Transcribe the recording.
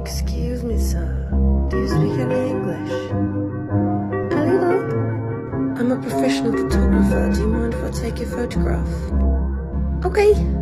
Excuse me, sir. Do you speak any English? Hello? I'm a professional photographer. Do you mind if I take your photograph? Okay.